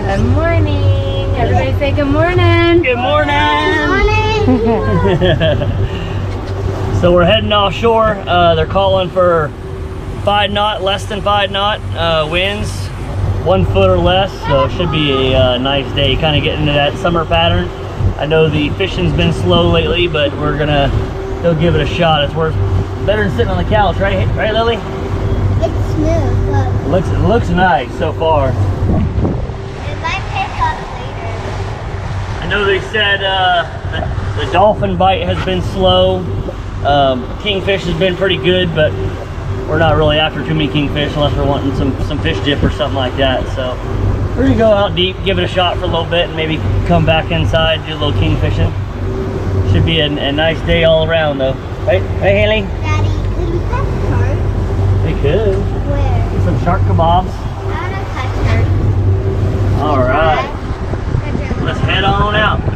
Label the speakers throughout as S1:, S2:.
S1: Good morning. Everybody say good morning.
S2: Good morning.
S3: Good Morning.
S2: So we're heading offshore. Uh, they're calling for five knot, less than five knot uh, winds, one foot or less. So it should be a uh, nice day, kind of getting into that summer pattern. I know the fishing's been slow lately, but we're gonna go give it a shot. It's worth better than sitting on the couch, right? Right, Lily?
S3: It's smooth, but
S2: Looks it looks nice so far.
S3: it might pick up later.
S2: I know they said uh, the, the dolphin bite has been slow. Um, kingfish has been pretty good, but we're not really after too many kingfish unless we're wanting some, some fish dip or something like that. So we're gonna go out deep, give it a shot for a little bit, and maybe come back inside, do a little kingfishing. Should be a, a nice day all around though. Right, right Haley?
S3: Daddy, could we touch her?
S2: We could.
S3: Where?
S2: Some shark kebabs.
S3: I want to touch her.
S2: All right,
S3: Touch her.
S2: let's head on out.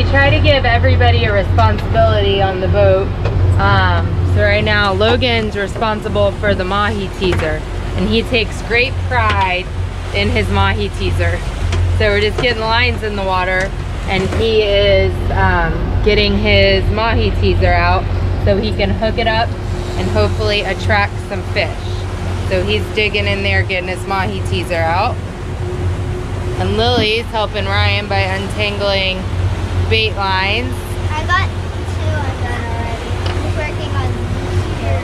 S1: We try to give everybody a responsibility on the boat. Um, so right now Logan's responsible for the mahi teaser and he takes great pride in his mahi teaser. So we're just getting lines in the water and he is um, getting his mahi teaser out so he can hook it up and hopefully attract some fish. So he's digging in there getting his mahi teaser out. And Lily's helping Ryan by untangling bait lines.
S3: I got two undone already. I'm working on here.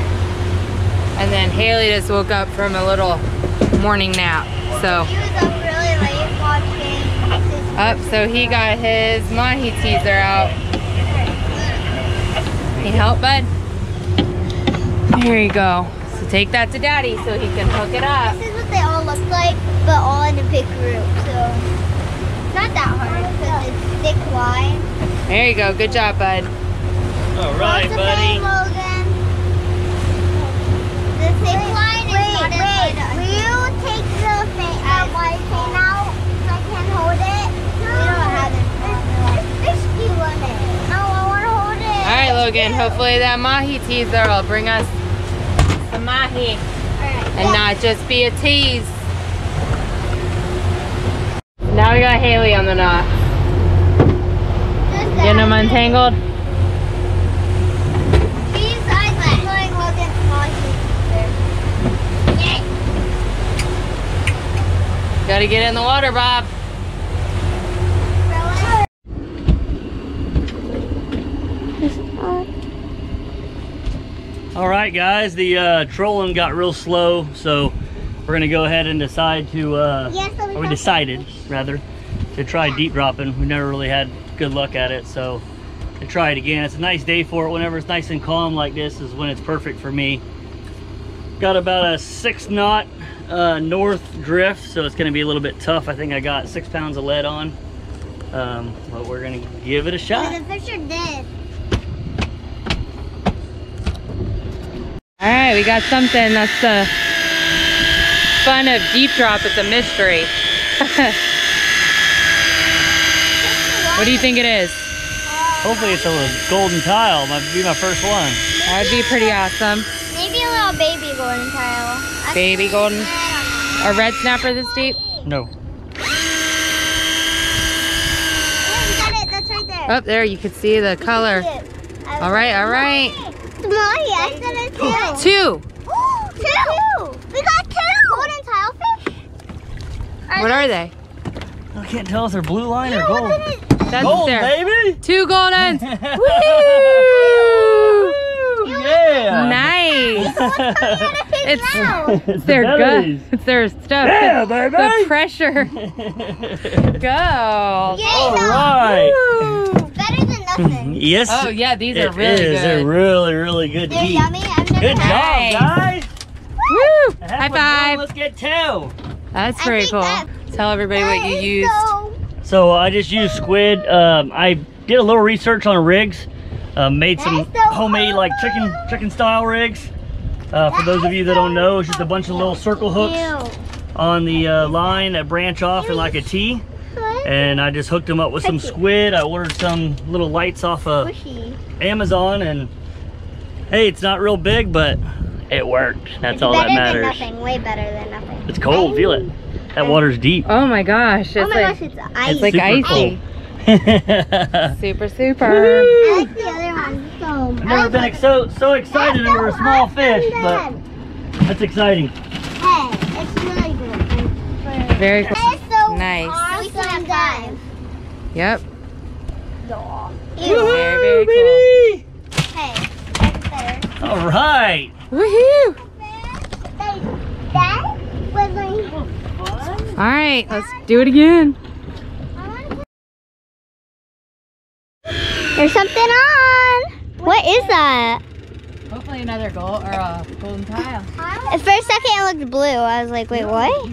S1: And then Haley just woke up from a little morning nap. So
S3: He was up really late watching.
S1: Up, so he got his mahi teaser out. Need help, bud? Here you go. So take that to daddy so he can hook it up.
S3: This is what they all look like, but all in a big group. So not that hard because it's thick line.
S1: There you go. Good job, bud.
S2: All right,
S3: What's
S2: buddy.
S3: Logan? The thick line is not as wide. Will you take the thing, uh, white thing out so I can hold it? No. We don't have it. There's fish stew on it. No, I want to hold it.
S1: All right, Logan. Hopefully that mahi teaser will bring us some mahi
S3: Alright.
S1: and not just be a tease. Now we got Haley on the knot.
S3: Just
S1: Getting them untangled.
S3: These eyes are going Logan's body. Yay.
S1: Gotta get in the water, Bob.
S2: All right, guys, the uh, trolling got real slow, so we're gonna go ahead and decide to, uh,
S3: Yes, so we
S2: or we
S3: got
S2: decided, rather, to try deep dropping. We never really had good luck at it, so to try it again. It's a nice day for it. Whenever it's nice and calm like this is when it's perfect for me. Got about a six knot uh, north drift, so it's gonna be a little bit tough. I think I got six pounds of lead on, um, but we're gonna give it a shot.
S3: The fish are dead.
S1: All right, we got something. That's the fun of deep drop. It's a mystery. what do you think it is?
S2: Hopefully it's a golden tile. Might be my first one.
S1: That would be pretty awesome.
S3: Maybe a little baby golden tile. I-
S1: Baby golden.
S3: I don't know.
S1: A red snapper this deep?
S2: No.
S3: Oh, we got it. That's right there.
S1: Oh, there, you can see the color. All right, all right.
S3: Molly, I said it too.
S1: Two.
S3: two. We got two. Golden tile fish.
S1: What are they?
S2: I can't tell if they're blue line or gold.
S3: what's in it?
S1: That's
S2: Gold,
S1: there.
S2: baby!
S1: Two goldens. Woo!
S2: Yeah!
S1: Nice. It's
S2: It's
S1: their
S2: the
S1: gut. It's their stuff.
S2: Yeah,
S1: the,
S2: baby!
S1: the pressure. Go.
S3: Yay,
S2: All
S1: Woo.
S3: Better than nothing.
S2: Yes.
S1: Oh yeah, these are
S2: it
S1: really
S2: is. They're really, really good to
S3: They're
S2: eat.
S3: yummy. I've
S2: Good
S1: Nice.
S2: job, guys.
S1: Woo!
S2: Half
S1: High
S2: of one,
S1: five.
S2: Let's get two.
S1: That's pretty cool.
S3: that-
S1: Tell everybody what you used.
S3: so-
S2: So I just used squid. Um, I did a little research on rigs. Uh, made some homemade like chicken chicken style rigs. Uh, for those of you that don't know, it's just a bunch of little circle hooks on the uh, line that branch off in like a T. And I just hooked them up with some squid. I ordered some little lights off of Amazon and hey, it's not real big, but it worked. That's
S3: It's
S2: all that
S3: better
S2: matters.
S3: than nothing. Way better than nothing.
S2: It's cold, feel it. That water's deep.
S1: Oh my gosh, oh it's
S3: oh my
S1: like
S3: gosh, it's ice.
S1: it's like
S2: super
S1: icy.
S2: cold.
S1: Super super.
S3: I like the other one so
S2: I've never been ex- so so excited over a small fish, but that's exciting.
S3: Hey, it's really good.
S1: Very cool.
S3: That is so
S1: Nice.
S3: awesome, guys.
S1: Yep.
S3: Ew.
S1: Very very cool.
S3: Hey, that's better.
S2: All right.
S1: Woohoo!
S3: That was like.
S1: All right, let's do it again.
S3: There's something on. What is that?
S1: Hopefully another gold or a golden tile.
S3: At first second it looked blue. I was like, wait, what?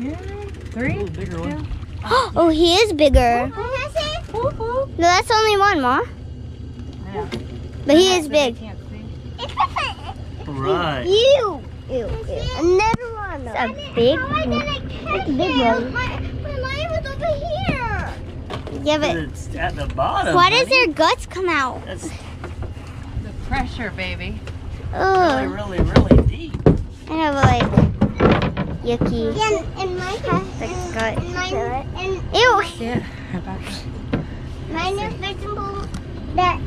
S1: Three.
S2: bigger one.
S3: oh, he is bigger. No, that's only one, Ma. But he is big.
S2: All right.
S3: Ew. Ew. Ew. Another one. It's a big one. It's a big one. Mine was over here. Yeah, but
S2: It's at the bottom.
S3: why does their guts come out?
S2: That's
S1: The pressure, baby.
S2: Oh.
S3: really,
S2: really, really deep.
S3: I know, but like yucky. Yeah, and mine has the gut. And mine, and ew.
S1: Yeah.
S3: Mine is vegetable that.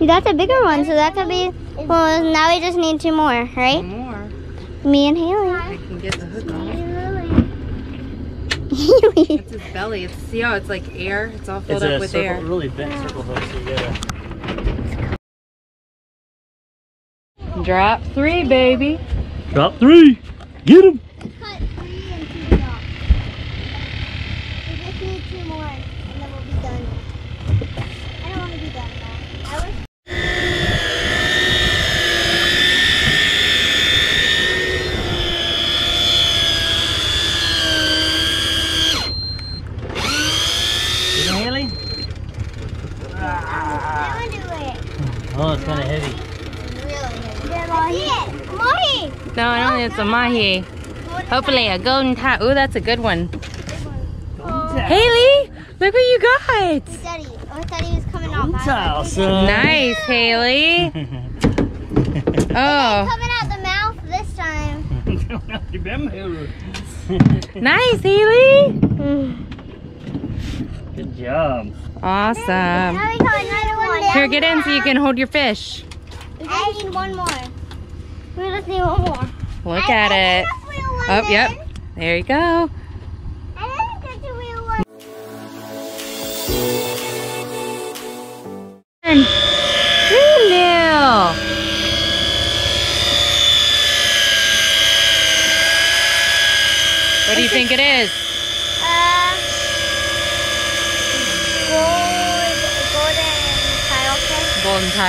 S3: That's a bigger one, so that could be. Well, now we just need two more, right?
S1: More.
S3: Me and Haley.
S1: I can get the hook on it. It's his belly. It's see how it's like air. It's all filled
S2: It's
S1: up
S2: a
S1: with
S2: circle,
S1: air.
S2: really bent circle hook. So you gotta
S1: Drop three, baby.
S2: drop three. Get him.
S3: Cut three and two it off. We just need two more, and then we'll be done. I don't want to be done though. I wish.
S2: Get him, Haley.
S3: I want to do it.
S2: Oh, it's kind of heavy.
S3: Really heavy. I see it. Mahi.
S1: No, I don't think it's a mahi. Hopefully a golden tile. Ooh, that's a good one. Haley, look what you got.
S3: Daddy, oh, I thought he was coming out.
S2: son.
S1: Nice, Haley. Oh,
S3: Coming out the mouth this time.
S1: nice, Haley.
S2: Good job.
S1: Awesome.
S3: Now we got another one.
S1: Here, get in so you can hold your fish.
S3: Just need one more. We just need one more.
S1: Look at it. Oh, yep. There you go.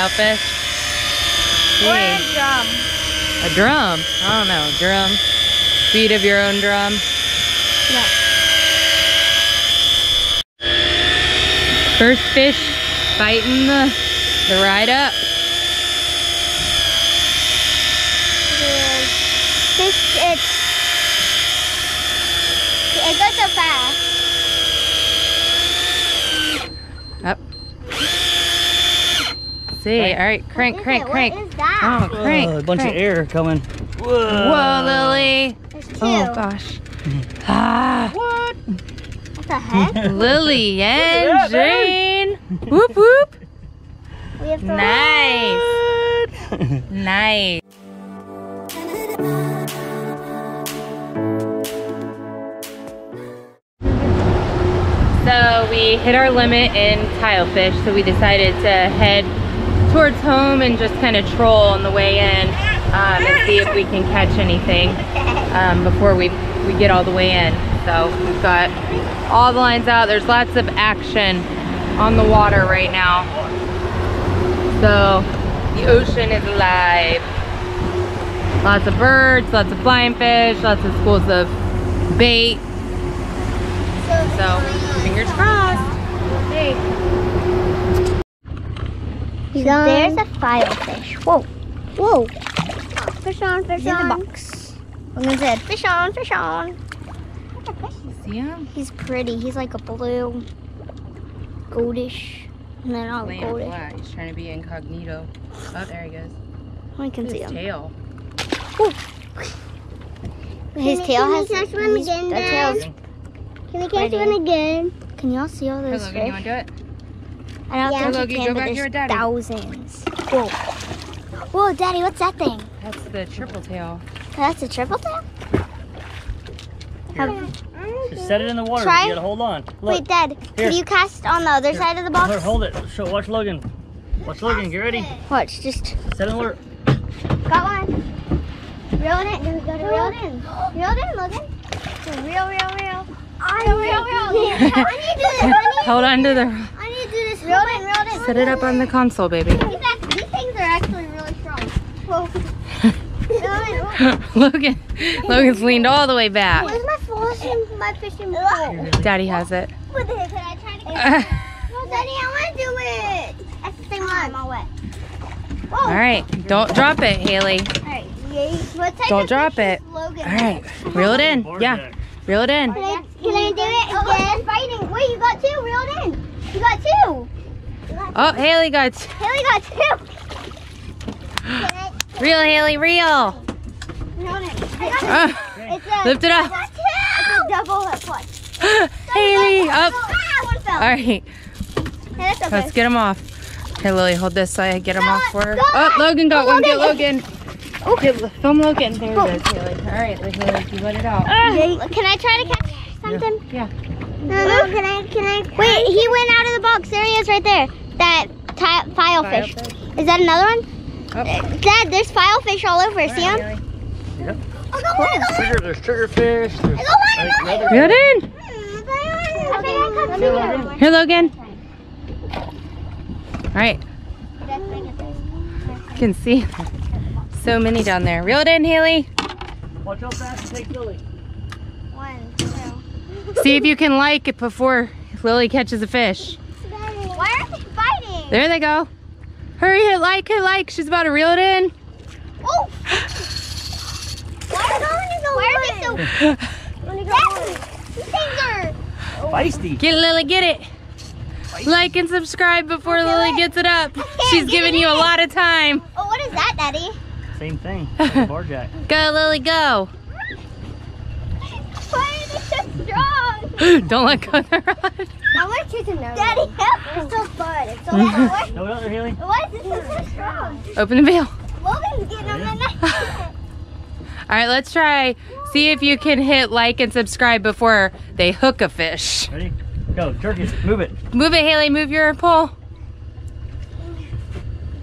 S3: Fish.
S1: Tilefish.
S3: Or a drum.
S1: a drum. I don't know, drum. Beat of your own drum.
S3: Yeah.
S1: First fish biting the, the ride up.
S3: This, it's, it goes so fast.
S1: Up. See, all right, crank,
S3: What is
S1: crank, crank.
S3: What is that?
S1: Oh, crank.
S2: A bunch
S1: crank.
S2: of air coming. Whoa.
S1: Whoa, Lily.
S3: Two.
S1: Oh gosh. Ah,
S2: What?
S3: What the heck?
S1: Lily and
S2: that,
S1: Jane. Whoop whoop.
S3: We have to
S1: Nice. Nice. So we hit our limit in tilefish, so we decided to head towards home and just kind of troll on the way in um, and see if we can catch anything um, before we, we get all the way in. So we've got all the lines out. There's lots of action on the water right now. So the ocean is alive. Lots of birds, lots of flying fish, lots of schools of bait. So, fingers crossed. Hey.
S3: There's a filefish. Whoa. Whoa. Fish on, fish
S4: He's in the
S3: on.
S4: box. Logan said, fish on, fish on.
S1: See him?
S4: He's pretty. He's like a blue, goldish. And then all
S1: Laying
S4: goldish.
S1: flat. He's trying to be incognito. Oh, there he goes.
S4: I can
S1: Look
S4: see
S1: at his
S4: him.
S1: tail.
S4: His
S3: Can we-
S4: tail
S3: can we
S4: has.
S3: catch one
S4: he's-
S3: again,
S4: the
S3: Dad? Can we catch
S4: Ready?
S3: one again?
S4: Can y'all see all
S1: Here,
S4: those
S1: Logan, you
S4: fish?
S1: want to do it?
S4: I don't
S3: Yeah.
S4: think
S1: Logan,
S4: you
S1: go
S4: but
S1: back here
S4: there's
S1: with Daddy.
S4: thousands. Whoa. Whoa, Daddy, what's that thing?
S1: That's the triple tail.
S4: That's a triple tail?
S2: Here. Just set it in the water.
S4: Try.
S2: You gotta hold on. Look.
S4: Wait, Dad,
S2: Here.
S4: can you cast on the other
S2: Here.
S4: side of the box?
S2: Here, hold it. Show, watch Logan. Watch Logan. Get ready.
S4: Watch, just
S2: Set it in the water.
S3: Got one. Reel it in. We gotta reel it in. Reel it in, Logan. Real, real, real. Real, real, real. I need to do this.
S1: Hold on to the.
S3: I need to do this. Reel it in, reel it in.
S1: Set it up on the console, baby.
S3: These, things are actually really strong. Whoa. Reel it in.
S1: Logan. Logan's leaned all the way back.
S3: Where's my fishing, my fishing pole?
S1: Daddy has it.
S3: What the heck? Can I try to get it? No, Daddy, I want to do it. That's the same one. I'm all wet. Whoa.
S1: All right. Don't drop it, Haley.
S3: What type
S1: Don't drop it.
S3: Logan?
S1: All right. Reel it in. Yeah. Reel it in.
S3: Can I, can I do it oh, again? fighting. Wait, you got two. Reel it in. You got two.
S1: Oh, Haley got. two.
S3: Haley got two. Can I,
S1: Reel, Haley, reel
S3: it in.
S1: Uh,
S3: a,
S1: lift it
S3: I
S1: up.
S3: got two. It's a double hit clutch.
S1: Haley, up.
S3: Ah, one.
S1: All right.
S3: Hey, okay.
S1: Let's get him off. Here, Lily, hold this so I get him off for her. Oh. Logan got
S3: Go,
S1: one. Get
S3: Logan.
S1: Logan. Okay, film Logan. There it is, Haley. All right, Haley, you let it out.
S3: Yay. Can I try to catch something?
S1: Yeah.
S3: No, no. Can I? Can I? Wait, he went out of the box. There he is, right there. That ti- file fish. Is that another one?
S1: Oh.
S3: Dad, there's file fish all over. See him?
S2: Yep.
S3: Oh, I got one. I got one.
S2: Trigger, there's triggerfish. There's
S3: I got one. I one.
S1: Reel in.
S3: I I come.
S1: Here, Logan. All right. You can see so many down there. Reel it in, Haley.
S2: Watch how fast you take Lily.
S3: One, two.
S1: See if you can like it before Lily catches a fish.
S3: Why aren't they fighting?
S1: There they go. Hurry, hit like, hit like. She's about to reel it in.
S3: Oh! Why are they so Why are they so... Daddy, these things are...
S2: Feisty.
S1: Get Lily, get it. Like and subscribe before
S3: Okay,
S1: Lily
S3: wait.
S1: gets it up. She's
S3: get
S1: giving
S3: it
S1: you a lot of time.
S3: Oh, what is that, Daddy?
S2: Same thing. Like a bar jack.
S1: Go, Lily, go.
S3: Why are they so strong?
S1: Don't let go of the rod.
S3: I want to choose another Daddy, help! It's so fun. It's so fun.
S2: No other Haley?
S3: Why is this so strong?
S1: Open the veil.
S3: Logan's getting them in there.
S1: All right, let's try. See if you can hit like and subscribe before they hook a fish.
S2: Ready? Go, jerk it. Move it.
S1: Move it, Haley. Move your pole.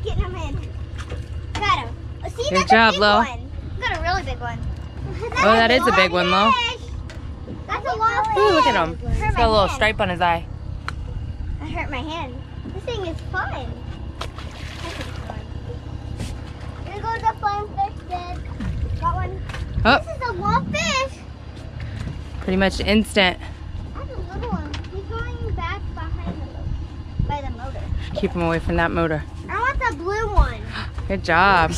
S3: Getting them in. Got him. Oh, see,
S1: Good
S3: that's
S1: job,
S3: a big
S1: Lo.
S3: one. Got a really big one.
S1: Oh, that is a big one, Lo.
S3: That's a long fish.
S1: Ooh, look at him. He's got a little
S3: hand.
S1: stripe on his eye.
S3: I hurt my hand. This thing is fun. This is fun. Here goes the fun fish, Dad. Got one.
S1: Oh,
S3: This is a long fish.
S1: pretty much instant.
S3: That's a little one. He's going back behind the by the motor.
S1: Keep him away from that motor.
S3: I want the blue one.
S1: Good job.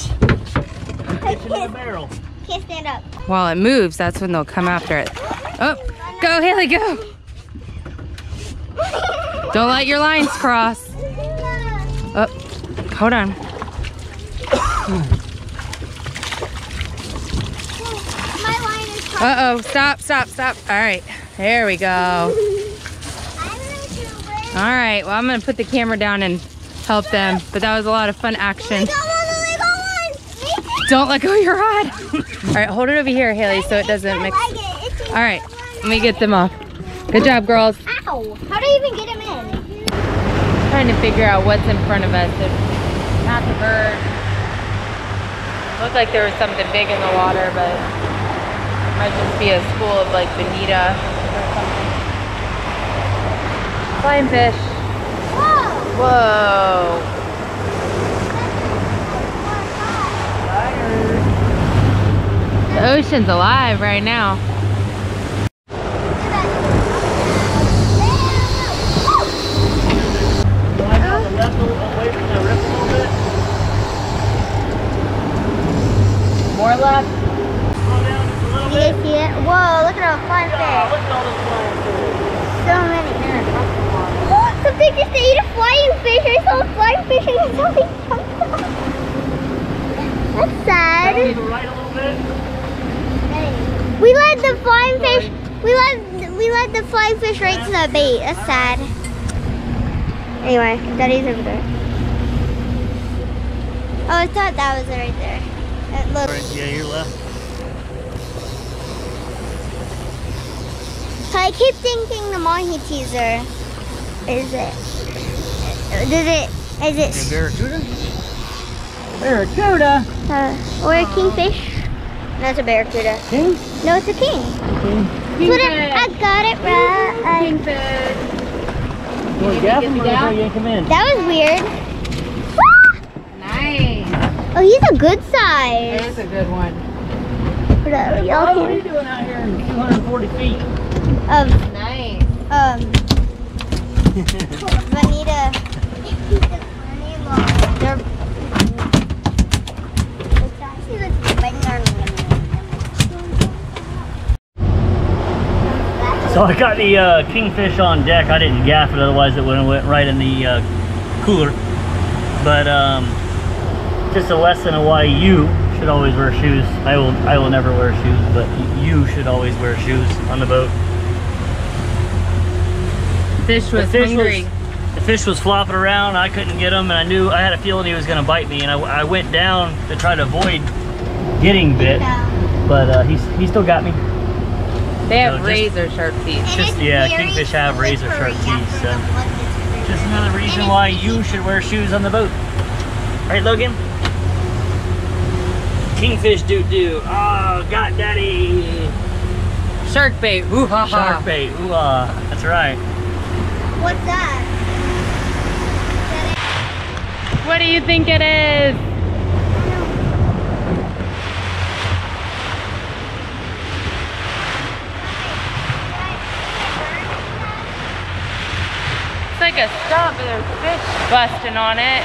S3: I
S2: in the barrel.
S3: can't stand up.
S1: While it moves, that's when they'll come after it. Oh, go, Haley, go. Don't let your lines cross. Oh, hold on. Uh-oh, stop, stop, stop. All right, there we go. All right, well, I'm gonna put the camera down and help them, but that was a lot of fun action. Don't let go of your rod. All right, hold it over here, Haley, so it doesn't mix. All right, let me get them off. Good job, girls.
S3: Ow! How do you even get him in?
S1: Trying to figure out what's in front of us. If not the bird. Looked like there was something big in the water, but it might just be a school of like bonita or something. Flying fish.
S3: Whoa!
S1: Whoa. The ocean's alive right now.
S2: Slide on the left a little- away from the rip a little bit.
S1: More left.
S2: Slow down just a little
S3: You see it? Whoa, look at all the flying fish.
S2: look at all those flying fish.
S3: So many. Something just ate a flying fish. I saw a flying fish and jumped out. That's sad.
S2: Right a little bit.
S3: We let the flying fish. We let we let the flying fish right to the bait. That's sad. Anyway, Daddy's over there. Oh, I thought that was it right there. It looks.
S2: Right, yeah, you're left.
S3: I keep thinking the mahi teaser. Is it? Did it? Is it?
S2: barracuda? Barracuda?
S3: Uh, or a kingfish? No, it's a barracuda.
S2: King?
S3: No, it's a king. Put it, I got it right.
S1: Kingfish.
S2: You want to gas him or
S1: down?
S2: do you yank him in?
S3: That was weird.
S1: Nice.
S3: Oh, he's a good size.
S1: is a good one.
S3: Put up,
S2: Oh, what are you doing out here in 240 feet?
S3: Of
S1: Nice.
S3: um, Vanita. They're.
S2: So I got the uh, kingfish on deck. I didn't gaff it, otherwise it would have went right in the uh, cooler. But um, just a lesson of why you should always wear shoes. I will. I will never wear shoes, but you should always wear shoes on the boat.
S1: Fish was
S2: the fish
S1: hungry.
S2: was the fish was flopping around. I couldn't get him, and I knew I had a feeling he was going to bite me. And I, I went down to try to avoid getting bit, but uh, he's he still got me.
S1: they have
S2: so just-
S1: razor sharp teeth.
S2: Just- yeah, kingfish have razor sharp teeth, so. Just another reason why you should wear shoes on the boat. Right, Logan? Kingfish doo doo. Oh, got daddy.
S1: Shark bait. Ooh ha ha.
S2: Shark bait. Ooh, ah. That's right.
S3: What's that?
S1: What do you think it is? It's like a stump, but there's fish busting on it.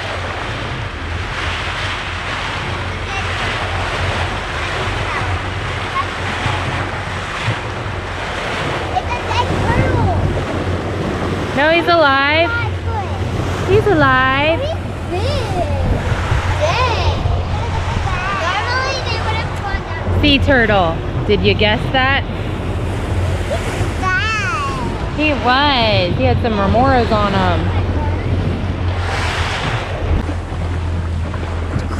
S3: It's a dead turtle.
S1: No, he's alive. He's alive. Sea turtle. Did you guess that? He was. He had some remoras on him.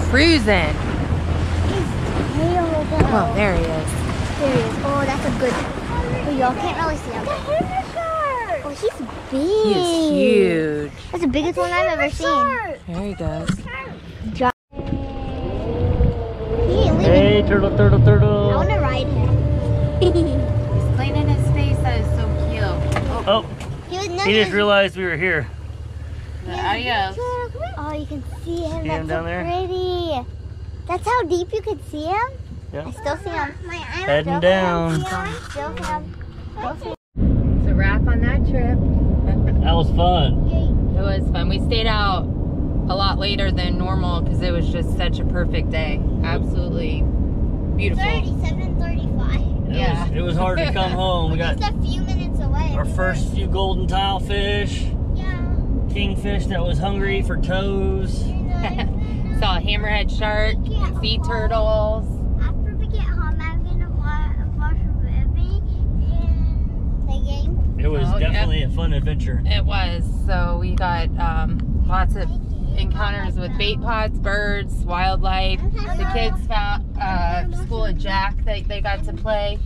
S1: Cruising. Oh, there he is.
S3: There he is. Oh, that's a good. Oh, y'all can't really see him. Oh, he's big.
S1: He is huge.
S3: That's the biggest one I've ever seen.
S1: There he goes.
S3: He ain't leaving.
S2: Hey, turtle, turtle, turtle.
S3: I want to ride him.
S1: He's cleaning his face. That is so cute.
S2: Oh,
S3: he was
S2: he just realized we were here.
S1: Adios.
S3: Oh, you can see him.
S2: See
S3: That's
S2: him
S3: so
S2: down there?
S3: pretty. That's how deep you could see him. I
S2: Yeah.
S3: still see him.
S2: Heading
S3: Still
S2: down.
S3: see him. Still see him. Still see him.
S1: It's a wrap on that trip.
S2: That was fun.
S1: It was fun. We stayed out a lot later than normal because it was just such a perfect day. Absolutely beautiful.
S3: 37, 35.
S2: It
S1: Yeah.
S2: Was, it was hard to come home. We got
S3: Just a few minutes away.
S2: our
S3: We were-
S2: first few golden tile fish,
S3: Yeah.
S2: kingfish that was hungry for toes.
S1: Saw a hammerhead shark, sea turtles.
S3: After we get home, I'm gonna wa- watch a movie and play games.
S2: It was
S1: Oh, yeah.
S2: definitely a fun adventure.
S1: It was. So we got um, lots of encounters with bait pods, birds, wildlife. The kids found uh, School of Jack that they got to play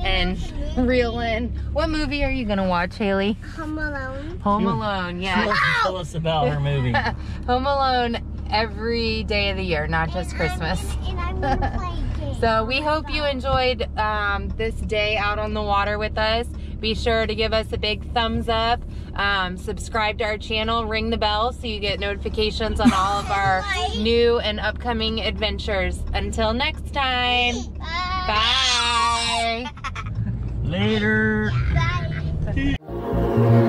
S1: and reel in. What movie are you gonna watch, Haley?
S3: Home Alone.
S1: Home
S2: She-
S1: Alone.
S2: She
S1: Yeah.
S2: wants to tell us about her movie.
S1: Home Alone every day of the year, not just Christmas.
S3: And I'm gonna play.
S1: So we hope you enjoyed um, this day out on the water with us. Be sure to give us a big thumbs up, um, subscribe to our channel, ring the bell so you get notifications on all of our new and upcoming adventures. Until next time,
S3: bye.
S1: bye.
S2: Later. Bye.